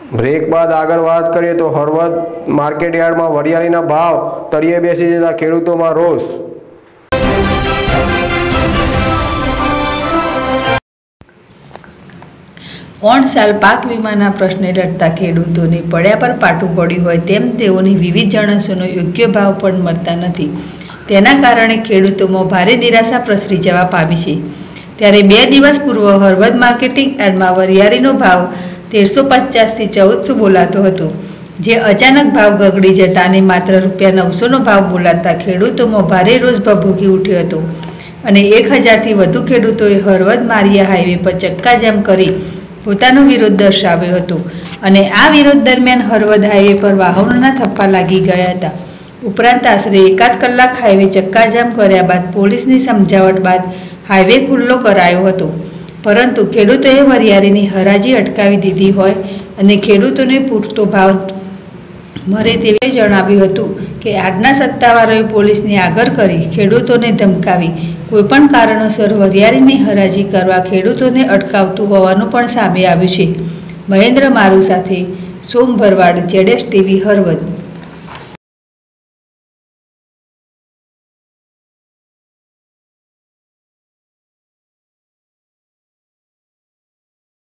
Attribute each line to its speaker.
Speaker 1: Break બાદ આગળ વાત કરીએ તો હળવદ માર્કેટયાર્ડમાં વરિયાળીના ભાવ તળિયે બેસી જતા ખેડૂતોમાં રોષ.
Speaker 2: ઓણ સાલ પાક વીમાના પ્રશ્ને લડતા ખેડૂતોને પડ્યા પર પાટું પડ્યું હોય તેમ તેઓની વિવિધ જણસોનો યોગ્ય ભાવ પણ મળતા નથી. તેના કારણે ખેડૂતોમાં ભારે નિરાશા પ્રસરી જવા પામી છે. ત્યારે બે દિવસ પૂર્વ હળવદ માર્કેટિંગ યાર્ડમાં વરિયાળીનો ભાવ તેરસો પચાસથી ચૌદસો બોલાતો હતો. જે અચાનક ભાવ ગગડી જતા અને માત્ર રૂપિયા નવસોનો ભાવ બોલાતા ખેડૂતોમાં ભારે રોષ ભભૂકી ઉઠ્યો હતો. અને એક હજારથી વધુ ખેડૂતોએ હળવદ મારિયા હાઈવે પર ચક્કાજામ કરી પોતાનો વિરોધ દર્શાવ્યો હતો. અને આ વિરોધ દરમિયાન હળવદ હાઈવે પર વાહનોના થપ્પા લાગી ગયા હતા. ઉપરાંત આશરે એકાદ કલાક હાઈવે ચક્કાજામ કર્યા બાદ પોલીસની સમજાવટ બાદ હાઈવે ખુલ્લો કરાયો હતો. પરંતુ ખેડૂતોએ વરિયાળીની હરાજી અટકાવી દીધી હોય અને ખેડૂતોને પૂરતો ભાવ મળે તેવે જણાવ્યું હતું કે આજના સત્તાવારોએ પોલીસને આગળ કરી ખેડૂતોને ધમકાવી. કોઈપણ કારણોસર વરિયાળીની હરાજી કરવા ખેડૂતોને અટકાવતું હોવાનું પણ સામે આવ્યું છે. મહેન્દ્ર મારુ સાથે સોમ ભરવાડ, જેડેશ ટીવી હળવદ